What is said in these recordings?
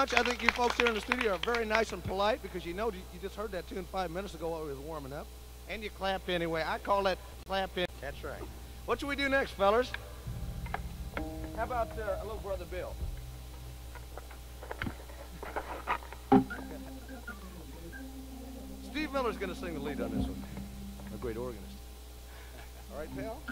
I think you folks here in the studio are very nice and polite because you know you just heard that tune five minutes ago while we was warming up. And you clapped anyway. I call that clap in. That's right. What should we do next, fellas? How about uh, a little brother Bill? Steve Miller's going to sing the lead on this one. A great organist. All right, pal?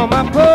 on my boat.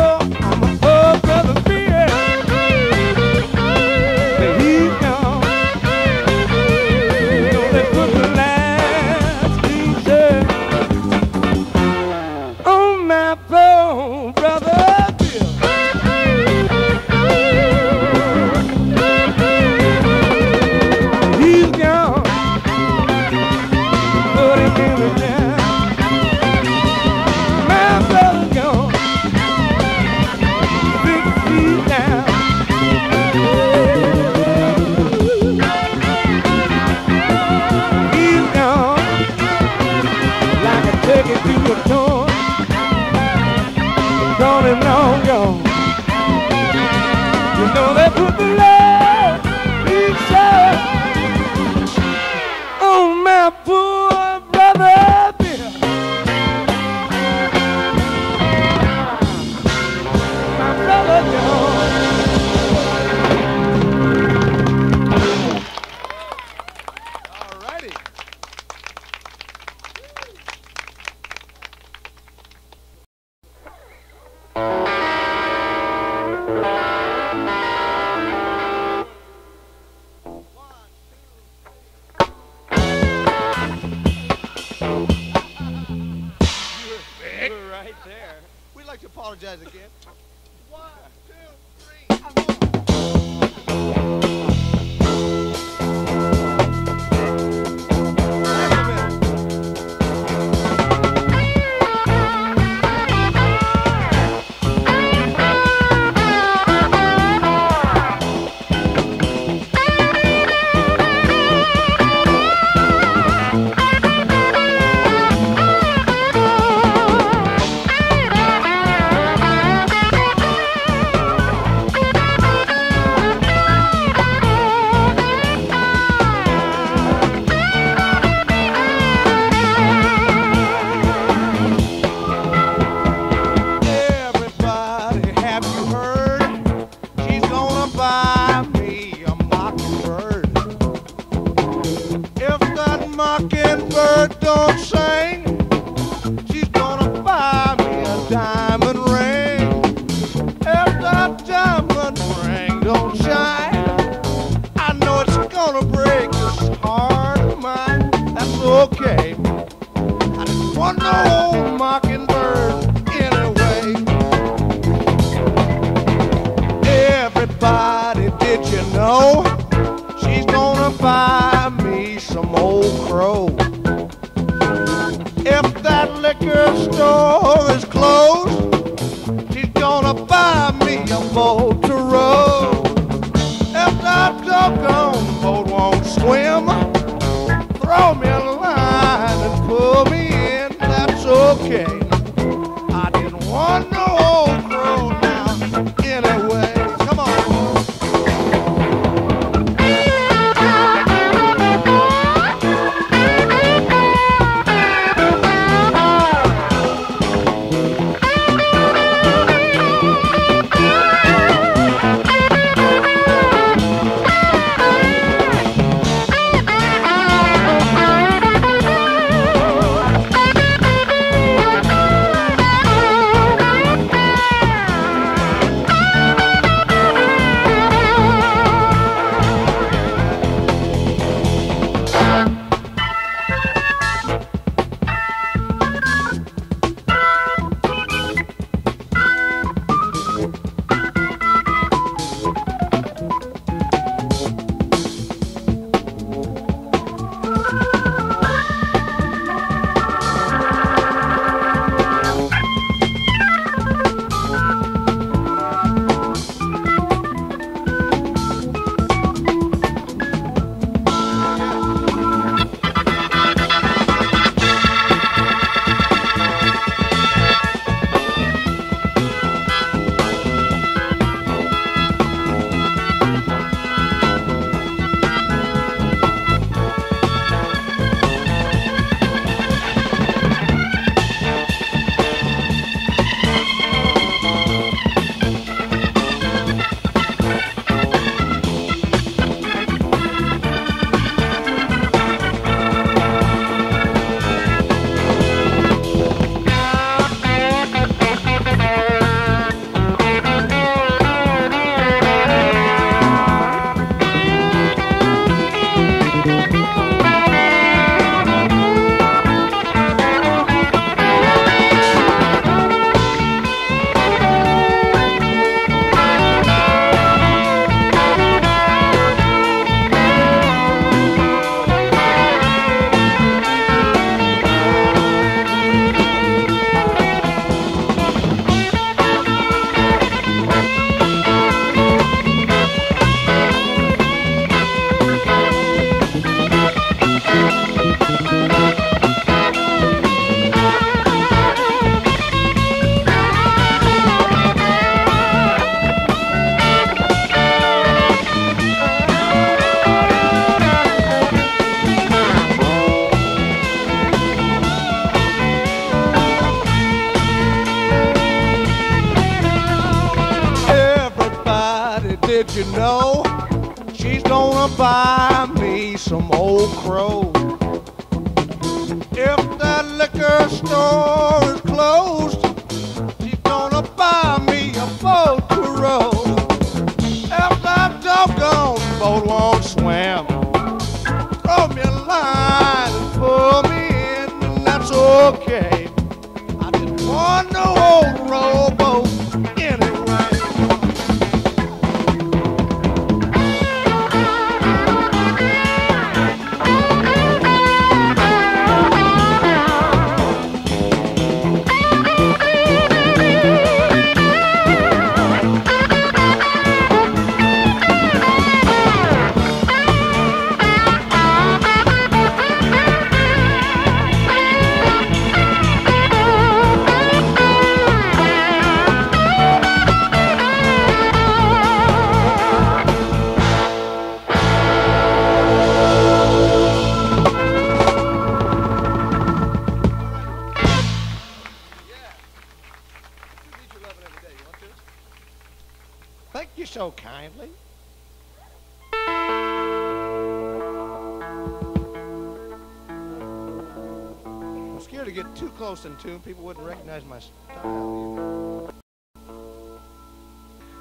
wouldn't recognize my style.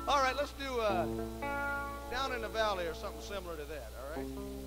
All right, let's do uh, Down in the Valley or something similar to that, all right?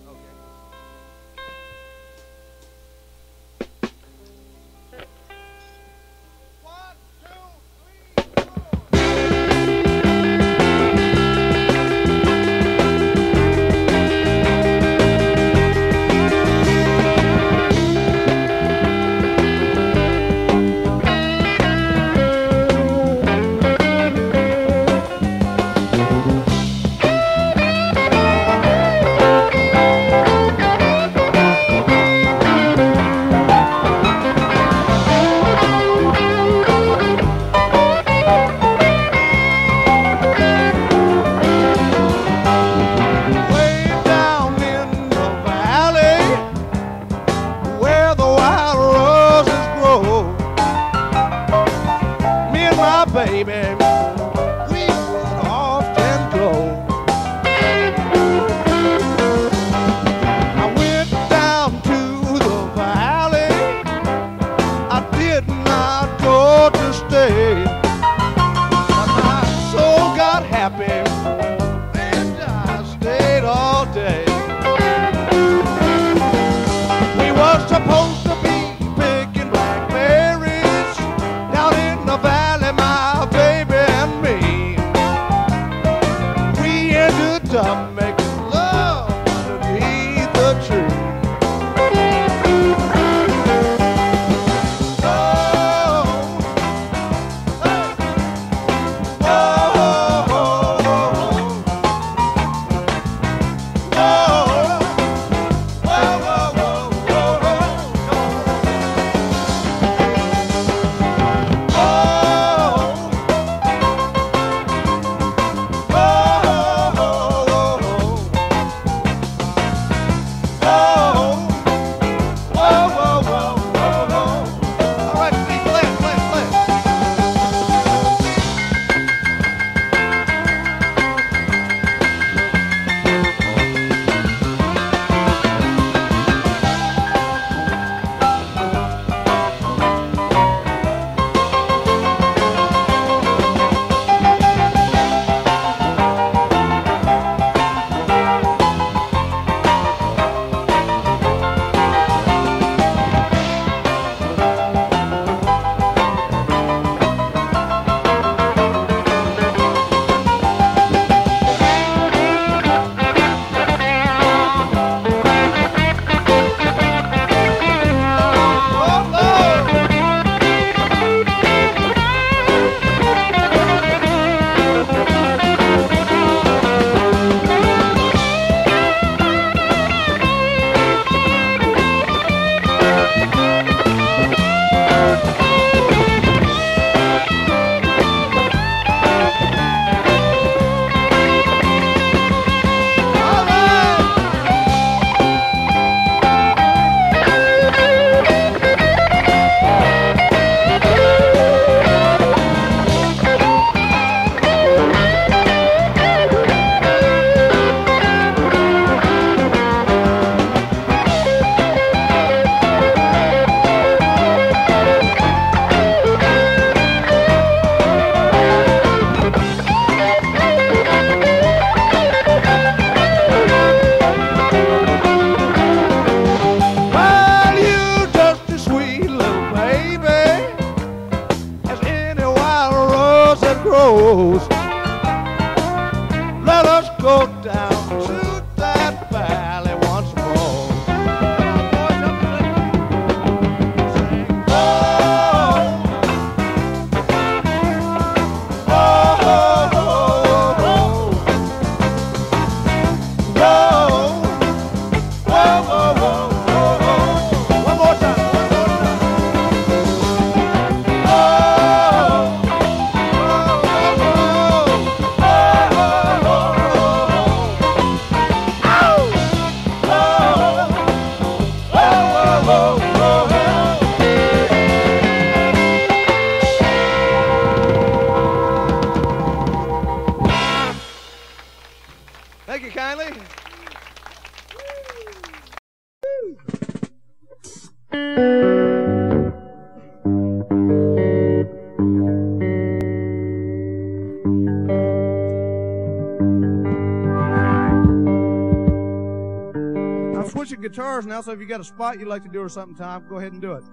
I'm switching guitars now, so if you got a spot you'd like to do or something, Tom, go ahead and do it.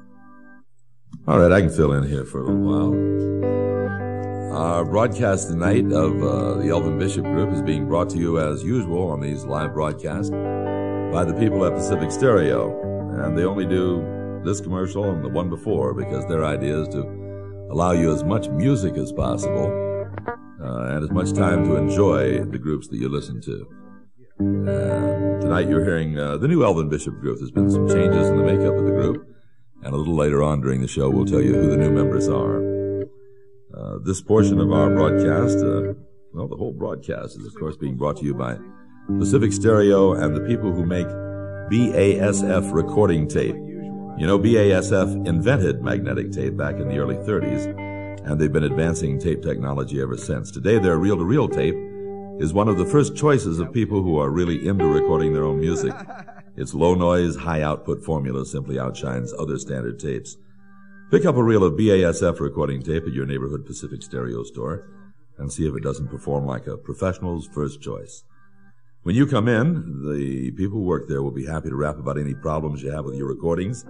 All right, I can fill in here for a little while. Our broadcast tonight of uh, the Elvin Bishop Group is being brought to you as usual on these live broadcasts by the people at Pacific Stereo. And they only do this commercial and the one before because their idea is to allow you as much music as possible uh, and as much time to enjoy the groups that you listen to. And tonight you're hearing uh, the new Elvin Bishop Group. There's been some changes in the makeup of the group. And a little later on during the show, we'll tell you who the new members are. Uh, this portion of our broadcast, uh, well, the whole broadcast is, of course, being brought to you by Pacific Stereo and the people who make BASF recording tape. You know, BASF invented magnetic tape back in the early 30s, and they've been advancing tape technology ever since. Today, their reel to reel tape is one of the first choices of people who are really into recording their own music. Its low noise, high output formula simply outshines other standard tapes. Pick up a reel of BASF recording tape at your neighborhood Pacific Stereo store and see if it doesn't perform like a professional's first choice. When you come in, the people who work there will be happy to rap about any problems you have with your recordings,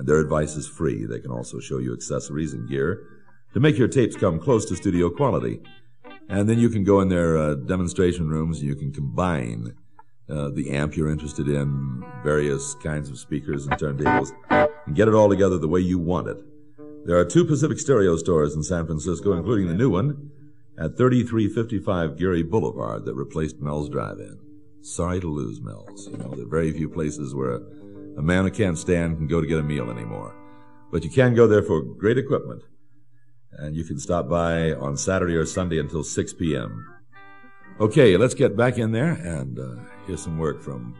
and their advice is free. They can also show you accessories and gear to make your tapes come close to studio quality. And then you can go in their uh, demonstration rooms and you can combine uh, the amp you're interested in, various kinds of speakers and turntables, and get it all together the way you want it. There are two Pacific Stereo stores in San Francisco, including the new one at 3355 Geary Boulevard that replaced Mel's Drive-In. Sorry to lose Mel's. You know, there are very few places where a, man who can't stand can go to get a meal anymore. But you can go there for great equipment. And you can stop by on Saturday or Sunday until 6 p.m. Okay, let's get back in there and uh, hear some work from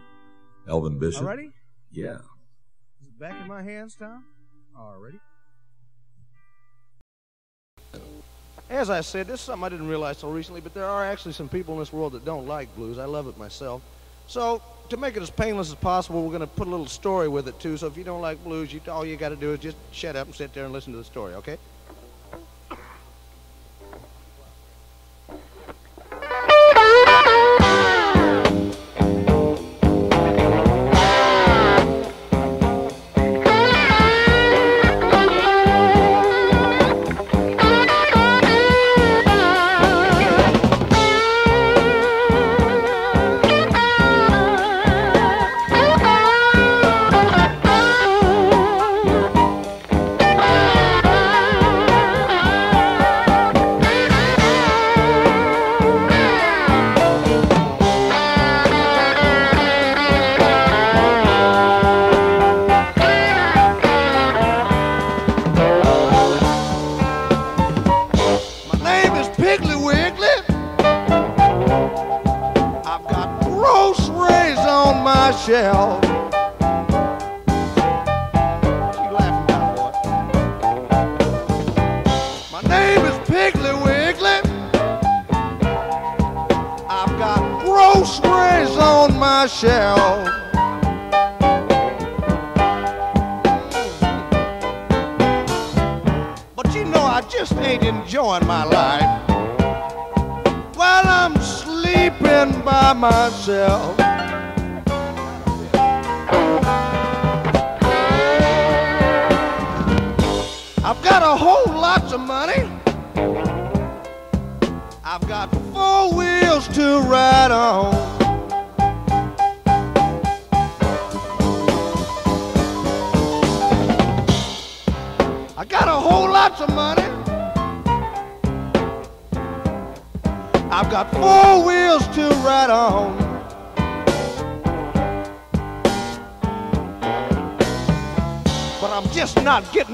Elvin Bishop. All ready? Yeah. Is it back in my hands, Tom? Already? As I said, this is something I didn't realize till recently, but there are actually some people in this world that don't like blues. I love it myself. So, to make it as painless as possible, we're going to put a little story with it, too. So, if you don't like blues, you, all you got to do is just shut up and sit there and listen to the story, okay?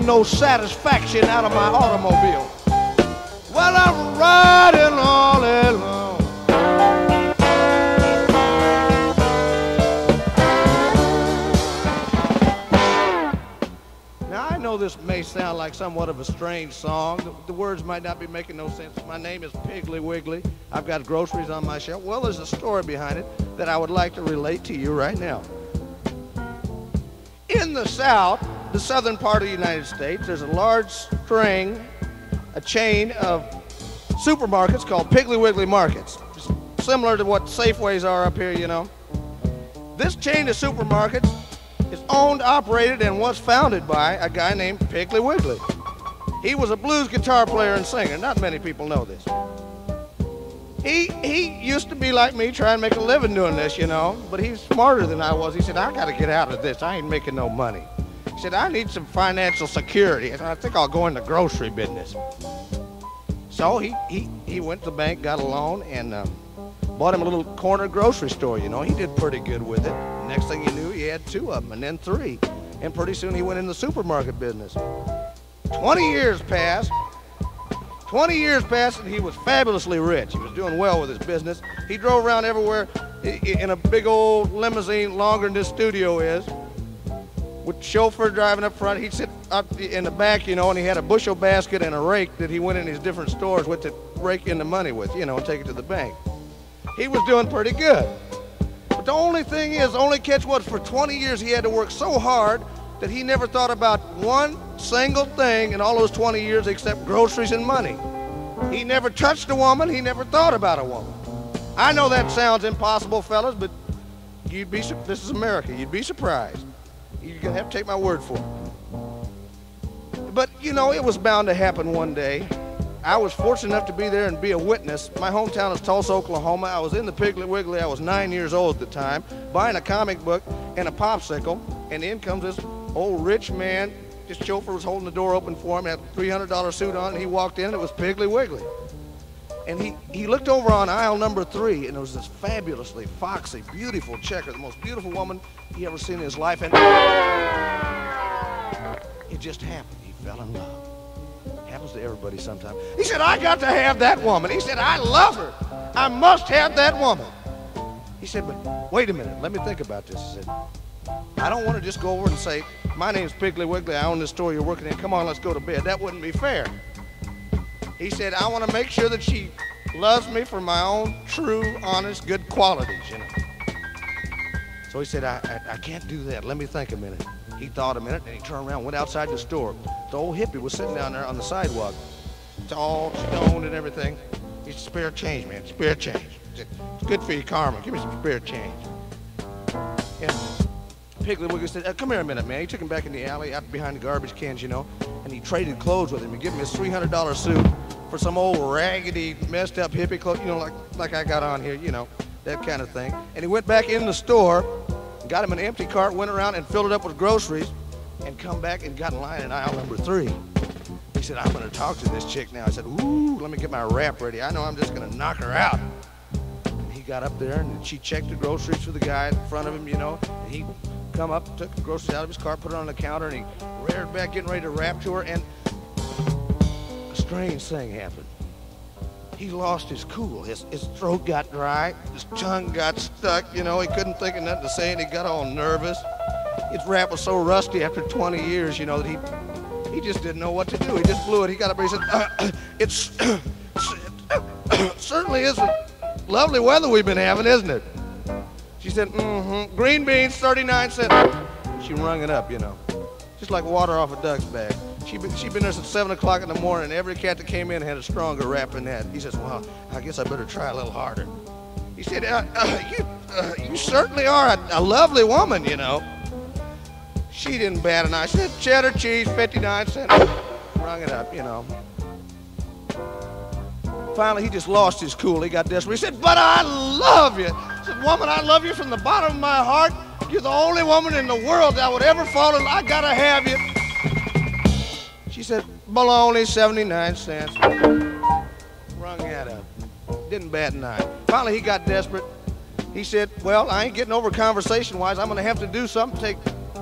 No satisfaction out of my automobile. Well, I'm riding all alone. Now, I know this may sound like somewhat of a strange song. The, the words might not be making no sense. My name is Piggly Wiggly. I've got groceries on my shelf. Well, there's a story behind it that I would like to relate to you right now. In the South, the southern part of the United States, there's a large string a chain of supermarkets called Piggly Wiggly Markets, similar to what Safeways are up here, you know. This chain of supermarkets is owned, operated, and was founded by a guy named Piggly Wiggly. He was a blues guitar player and singer. Not many people know this. He, he used to be like me, trying to make a living doing this, you know, but he's smarter than I was. He said, I got to get out of this. I ain't making no money. Said, I need some financial security. I said, I think I'll go in the grocery business. So he, he, he went to the bank, got a loan, and um, bought him a little corner grocery store. You know, he did pretty good with it. Next thing you knew, he had two of them, and then three. And pretty soon he went in the supermarket business. 20 years passed. 20 years passed, and he was fabulously rich. He was doing well with his business. He drove around everywhere in a big old limousine, longer than this studio is with chauffeur driving up front. He'd sit up in the back, you know, and he had a bushel basket and a rake that he went in his different stores with to rake in the money with, you know, and take it to the bank. He was doing pretty good. But the only thing is, only catch was for 20 years he had to work so hard that he never thought about one single thing in all those 20 years except groceries and money. He never touched a woman. He never thought about a woman. I know that sounds impossible, fellas, but you'd be, this is America. You'd be surprised. You're going to have to take my word for it. But, you know, it was bound to happen one day. I was fortunate enough to be there and be a witness. My hometown is Tulsa, Oklahoma. I was in the Piggly Wiggly. I was nine years old at the time, buying a comic book and a popsicle. And in comes this old rich man. This chauffeur was holding the door open for him, had a $300 suit on, and he walked in, and it was Piggly Wiggly. And he, he looked over on aisle number three, and there was this fabulously foxy, beautiful checker, the most beautiful woman he ever seen in his life. And it just happened. He fell in love. Happens to everybody sometimes. He said, I got to have that woman. He said, I love her. I must have that woman. He said, but wait a minute. Let me think about this. He said, I don't want to just go over and say, my name's Piggly Wiggly. I own this store you're working in. Come on, let's go to bed. That wouldn't be fair. He said, I want to make sure that she loves me for my own true, honest, good qualities, you know. So he said, I, I, I, can't do that. Let me think a minute. He thought a minute, and he turned around, went outside the store. The old hippie was sitting down there on the sidewalk, tall, stoned, and everything. He said, spare change, man, spare change. It's good for your karma. Give me some spare change. And Piggly Wiggly said, uh, come here a minute, man. He took him back in the alley, out behind the garbage cans, you know, and he traded clothes with him. He gave him his $300 suit for some old raggedy, messed up hippie clothes, you know, like, like I got on here, you know, that kind of thing. And he went back in the store, got him an empty cart, went around and filled it up with groceries, and come back and got in line in aisle number three. He said, I'm going to talk to this chick now. I said, ooh, let me get my rap ready. I know I'm just going to knock her out. He got up there, and she checked the groceries for the guy in front of him, you know, and he come up, took the groceries out of his car, put it on the counter, and he reared back, getting ready to rap to her, and a strange thing happened. He lost his cool. His, his throat got dry. His tongue got stuck. You know, he couldn't think of nothing to say, and he got all nervous. His rap was so rusty after 20 years, you know, that he he just didn't know what to do. He just blew it. He got up and he said, uh, "It's certainly is lovely weather we've been having, isn't it?" She said, mm-hmm. Green beans, 39 cents. She rung it up, you know. Just like water off a duck's back. She been, she been there since 7 o'clock in the morning. Every cat that came in had a stronger rap than that. He says, well, I guess I better try a little harder. He said, uh, uh, you, uh, you certainly are a, a, lovely woman, you know. She didn't bat an eye. She said, cheddar cheese, 59 cents. Rung it up, you know. finally, he just lost his cool. He got desperate. He said, But I love you. Said, Woman, I love you from the bottom of my heart. You're the only woman in the world that would ever fall in I gotta have you. She said, Baloney, 79 cents. Rung that up. Didn't bat an eye. Finally, he got desperate. He said, Well, I ain't getting over conversation wise. I'm gonna have to do something, take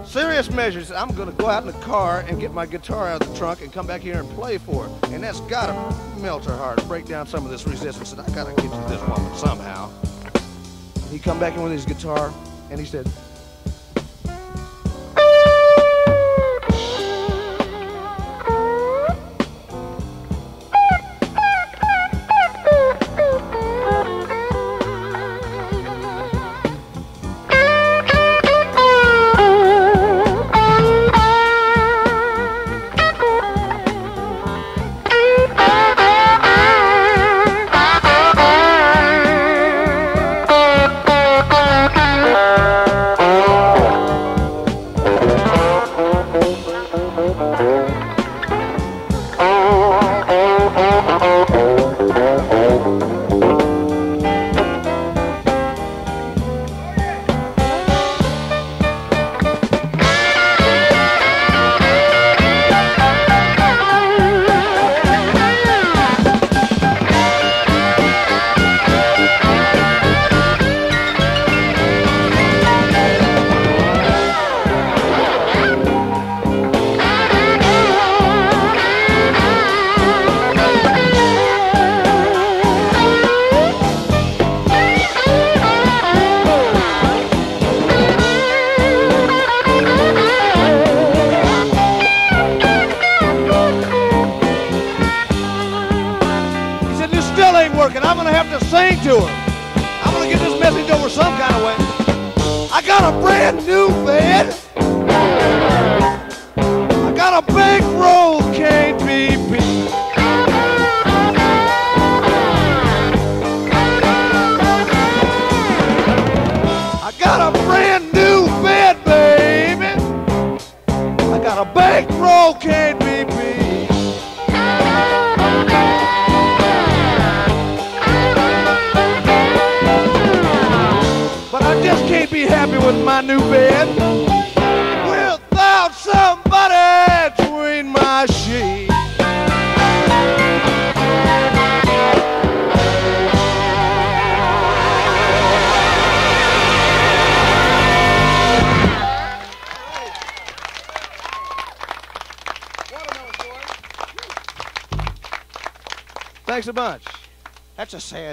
serious measures. I'm to go out in the car and get my guitar out of the trunk and come back here and play for her. And that's got to melt her heart, break down some of this resistance. And I got to get to this woman somehow. He come back in with his guitar and he said,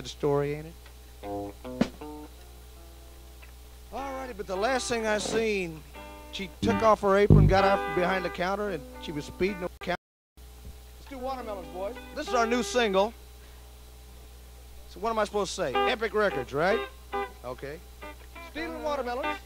sad story, ain't it? All righty, but the last thing I seen, she took off her apron, got out from behind the counter, and she was speeding the counter. Let's do watermelons, boys. This is our new single. So what am I supposed to say? Epic Records, right? Okay. Stealing watermelons.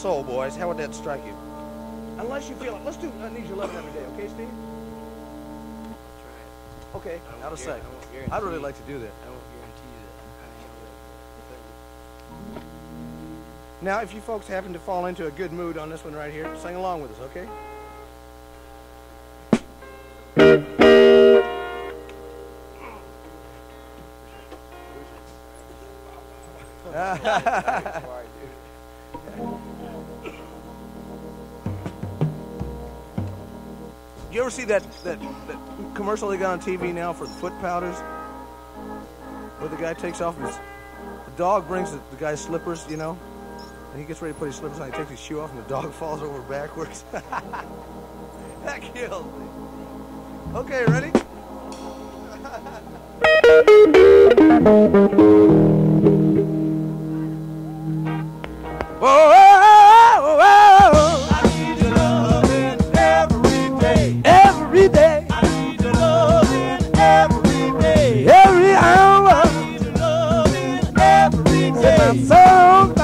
soul, boys. How would that strike you? Unless you feel it. Let's do I need your love every day, okay, Steve? Okay, out of sight. I'd really like to do that. Now, if you folks happen to fall into a good mood on this one right here, sing along with us, okay? that, that, that commercial they got on TV now for the foot powders? Where the guy takes off his. The dog brings the, the guy's slippers, you know? And he gets ready to put his slippers on. He takes his shoe off and the dog falls over backwards. that killed me. Okay, ready? So.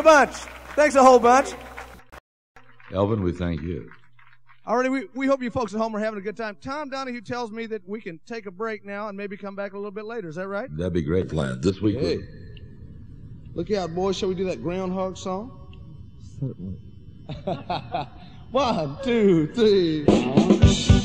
A bunch. Thanks a whole bunch. Elvin, we thank you. Alrighty, we, we hope you folks at home are having a good time. Tom Donahue tells me that we can take a break now and maybe come back a little bit later. Is that right? That'd be great. Plan this week. Hey. Look out, boys. Shall we do that groundhog song? Certainly. One, two, three.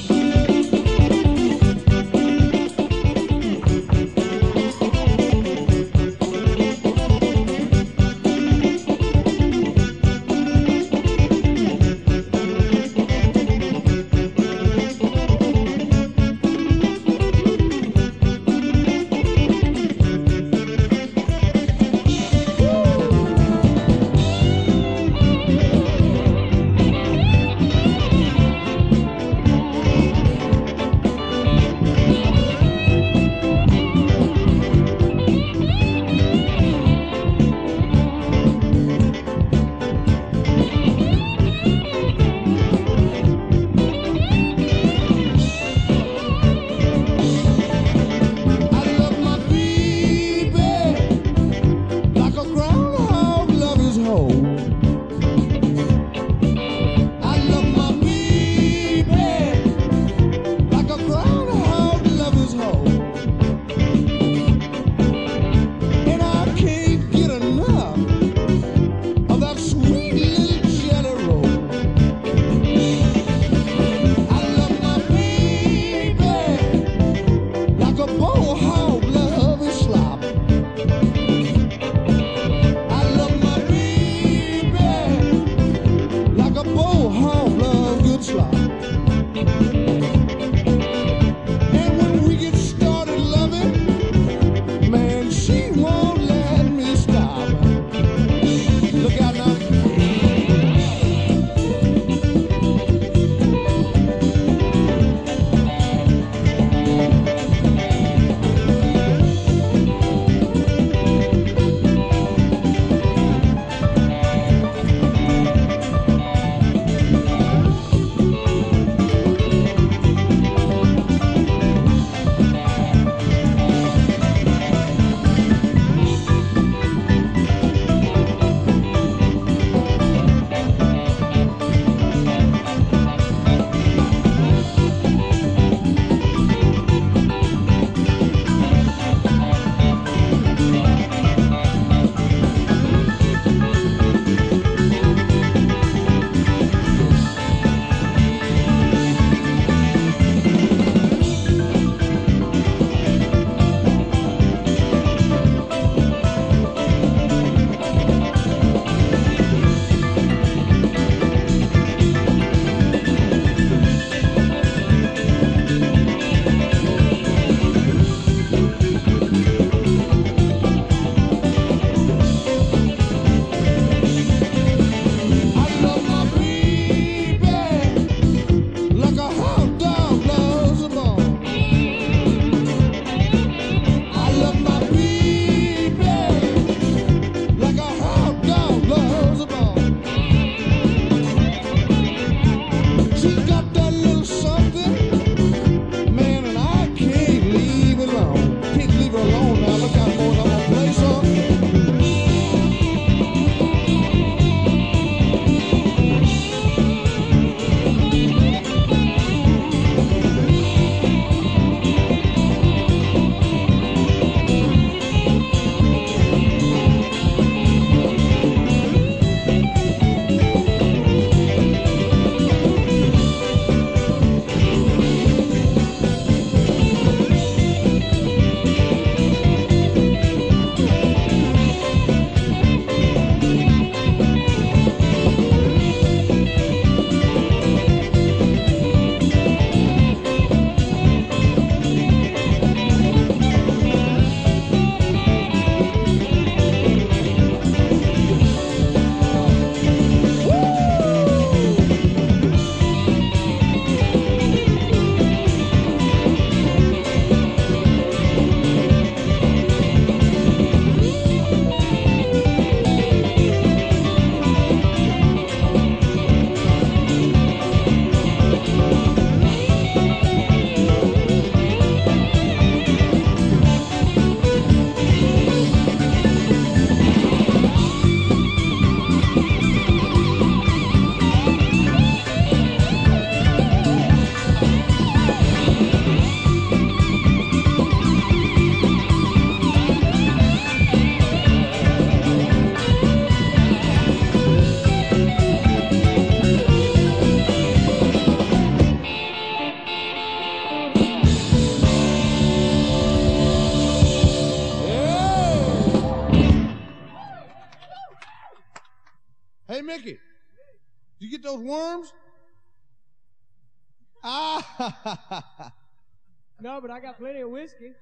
but I got plenty of whiskey.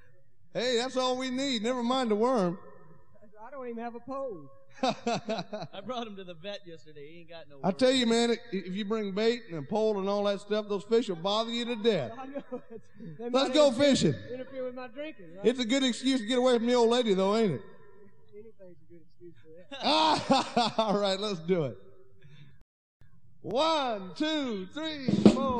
Hey, that's all we need. Never mind the worm. I don't even have a pole. I brought him to the vet yesterday. He ain't got no. Worm. I tell you, man, if you bring bait and a pole and all that stuff, those fish will bother you to death. Let's go interfere, fishing. Interfere with my drinking. Right? It's a good excuse to get away from the old lady, though, ain't it? Anything's a good excuse for that. all right, let's do it. One, two, three, four.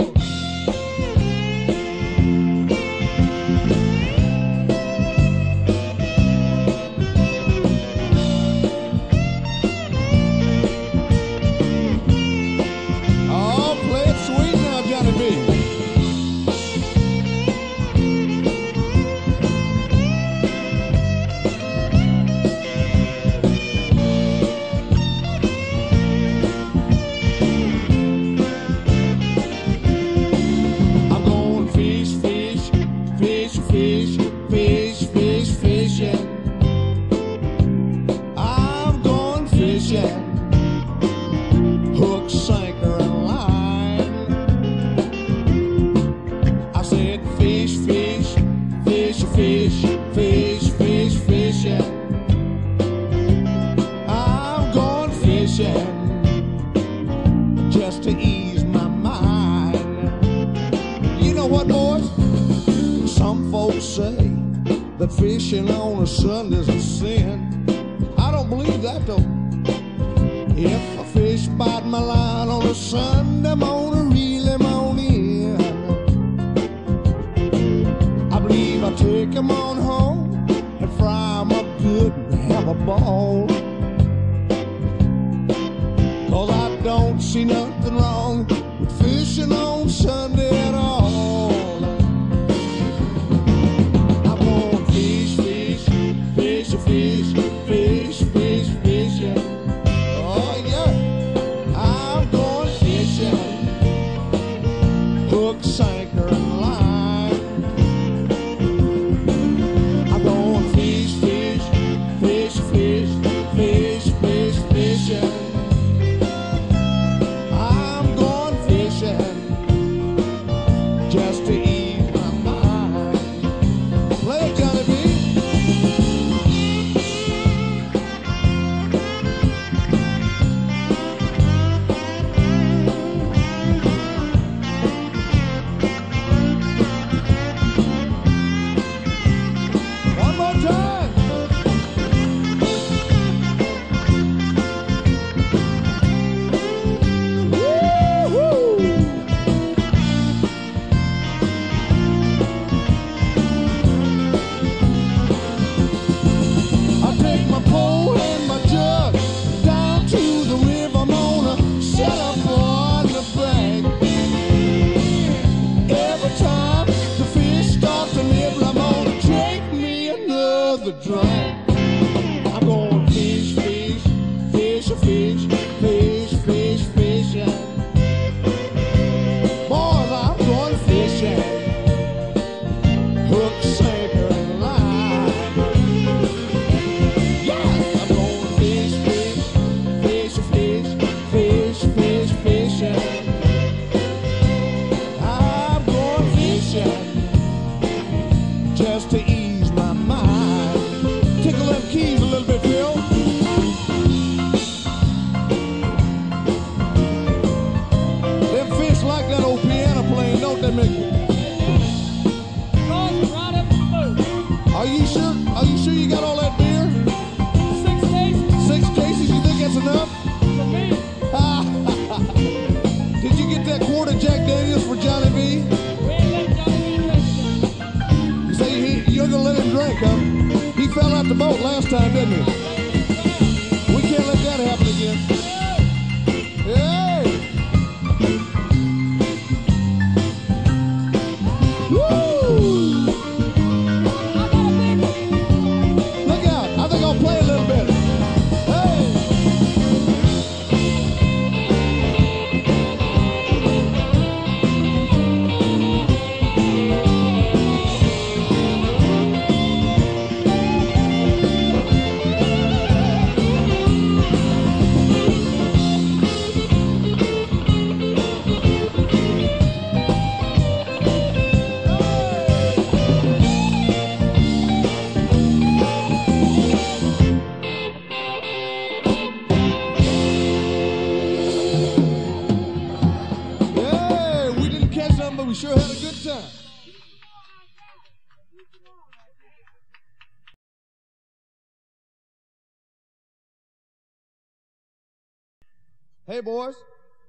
Hey, boys,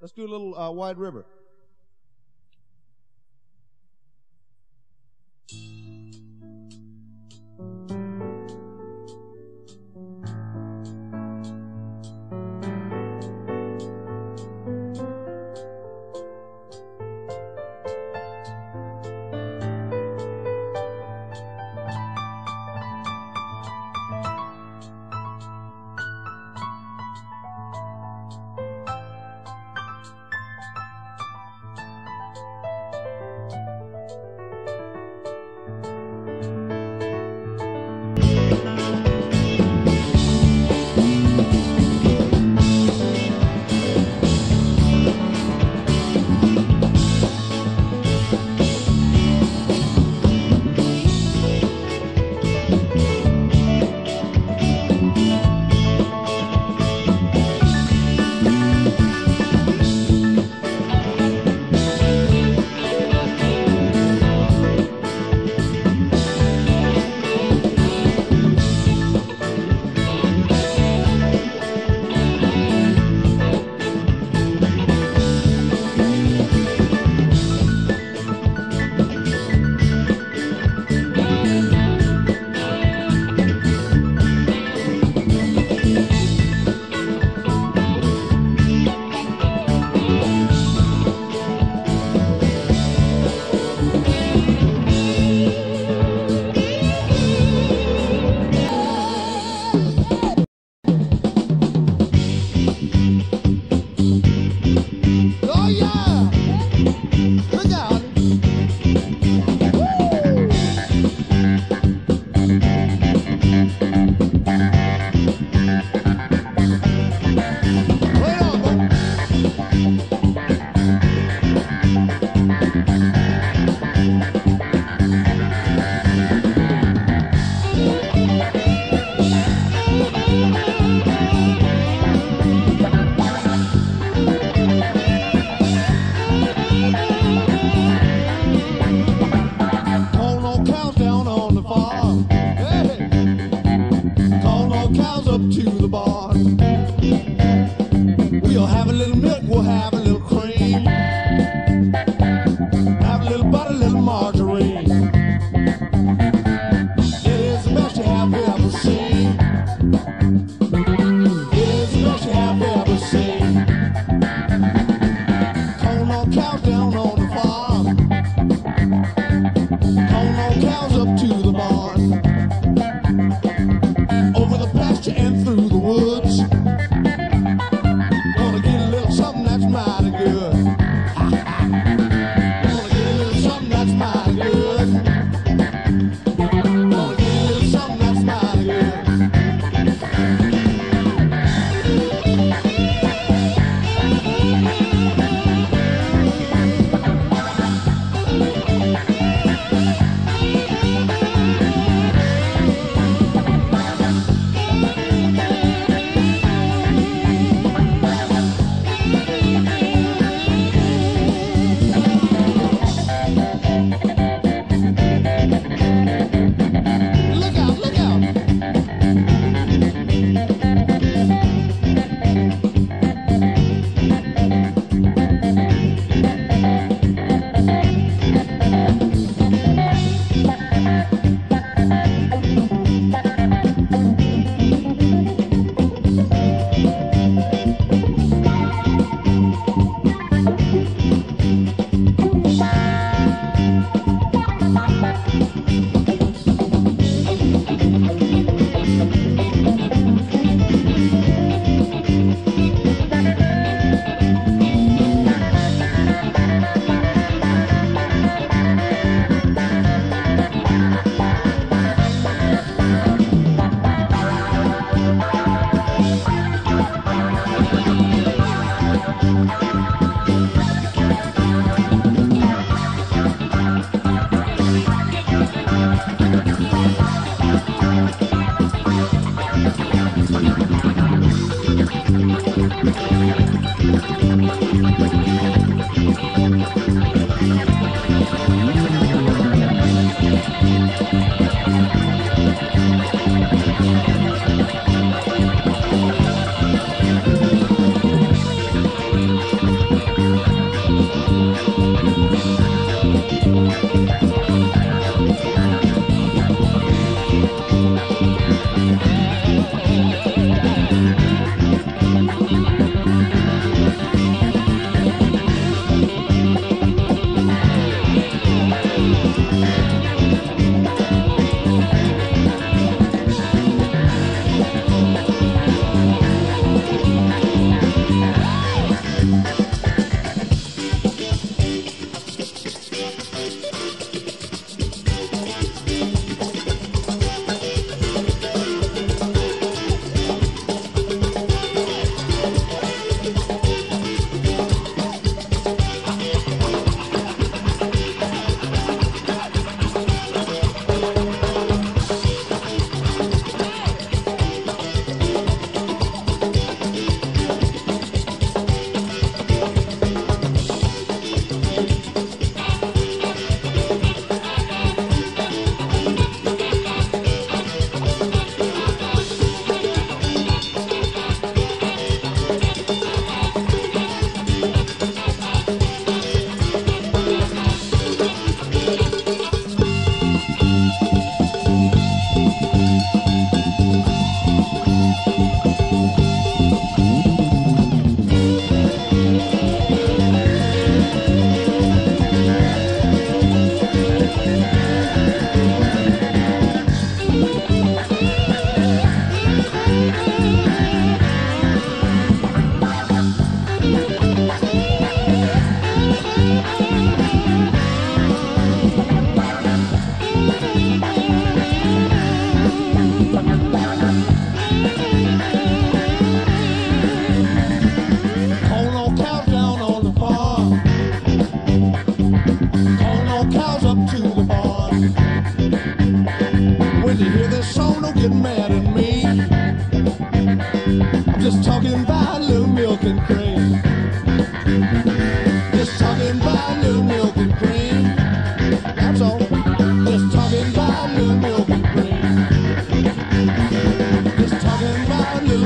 let's do a little uh, Wide River.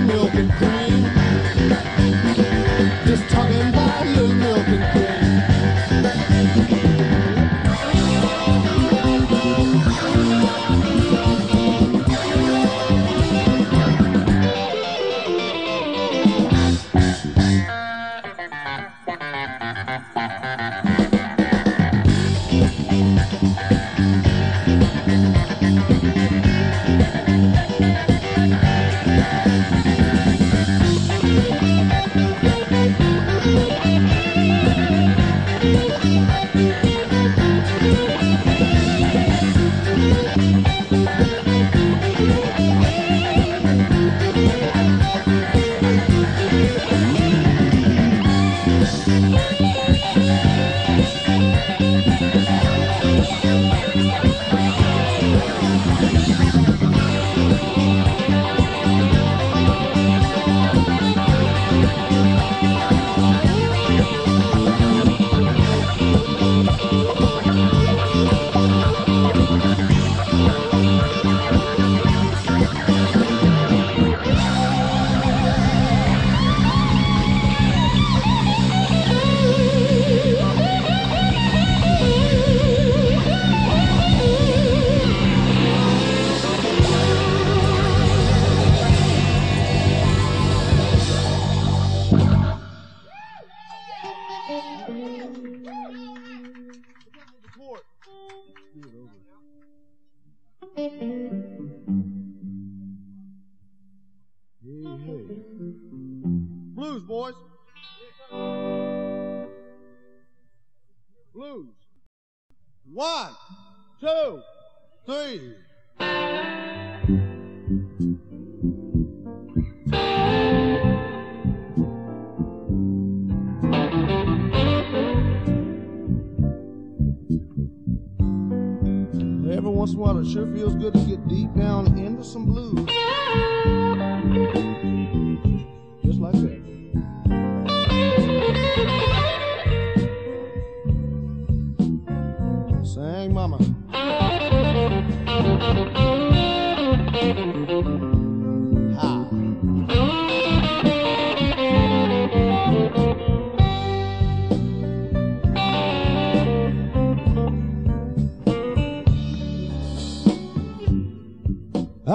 million. sure feels good.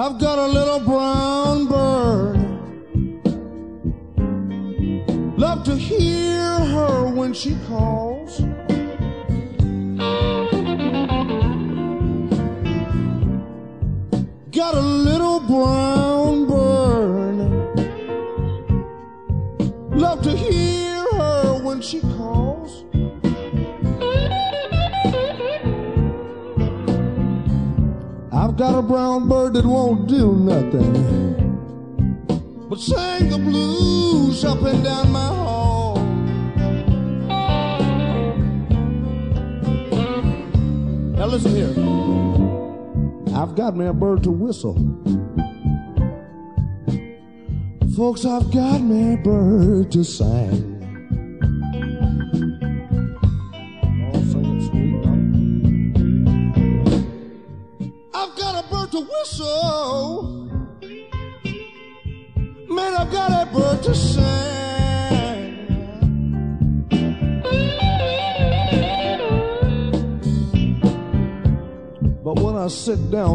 I've got a nothing but sang the blues up and down my hall. Now listen here. I've got me a bird to whistle. Folks, I've got me a bird to sing.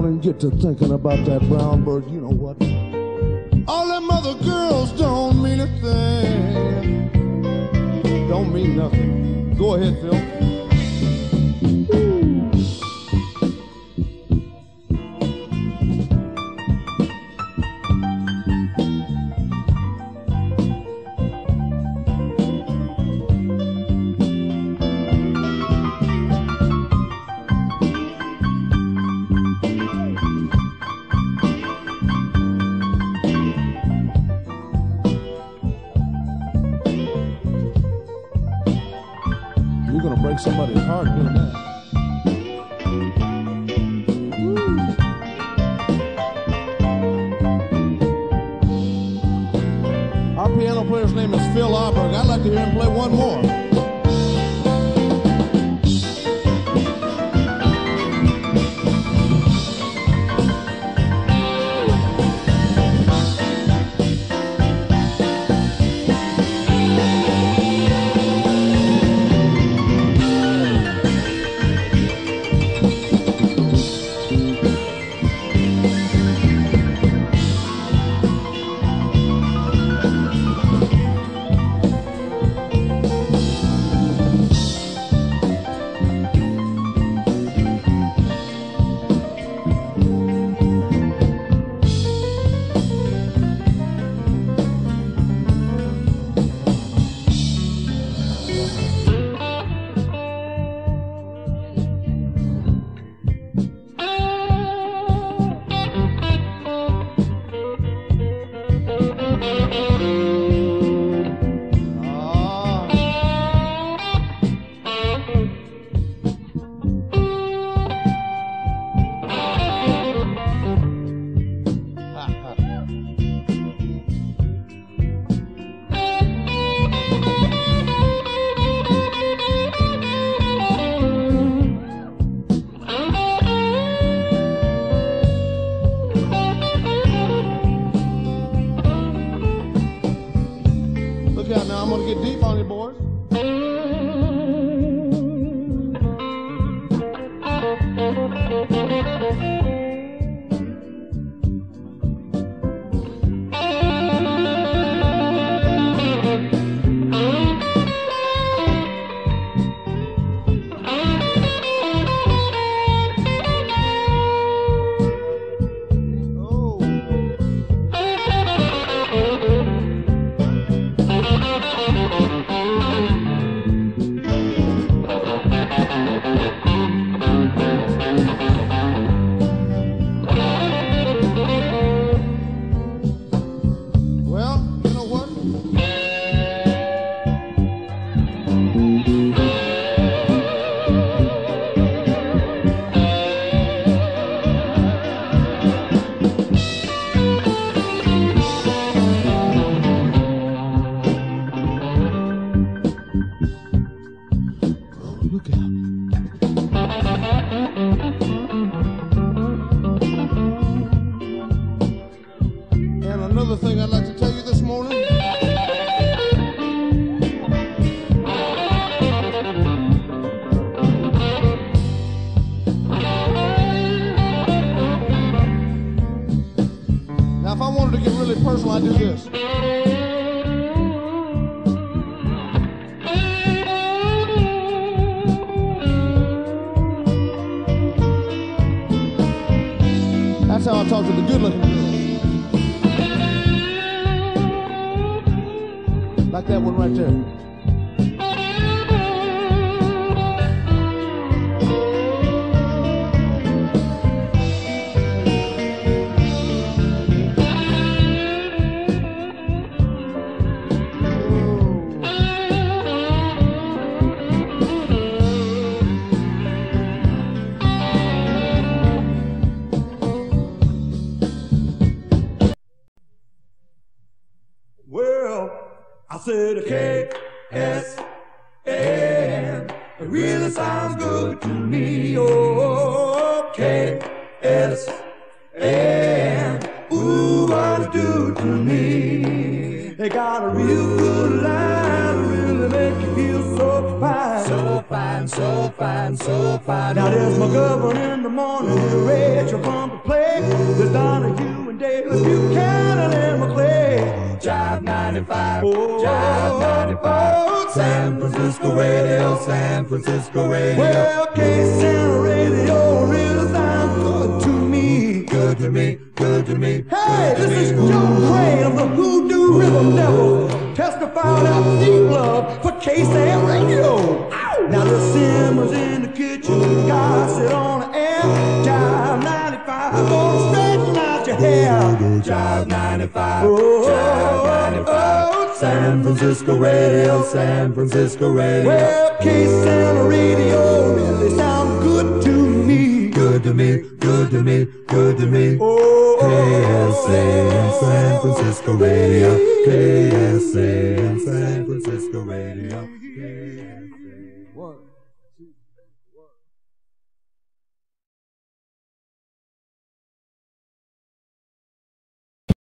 and get to thinking about that brown bird, you know what? All them other girls don't mean a thing. Don't mean nothing. Go ahead, Phil. thing I'd like to tell you this morning? Now, if I wanted to get really personal, I'd do this. That's how I talk to the good looking back there one right there. Francisco radio, San Francisco radio. Well, K-San radio really sound good to me. Good to me, good to me, good to me. Oh, oh KSAN, San Francisco radio. KSAN, San Francisco radio. KSAN. One.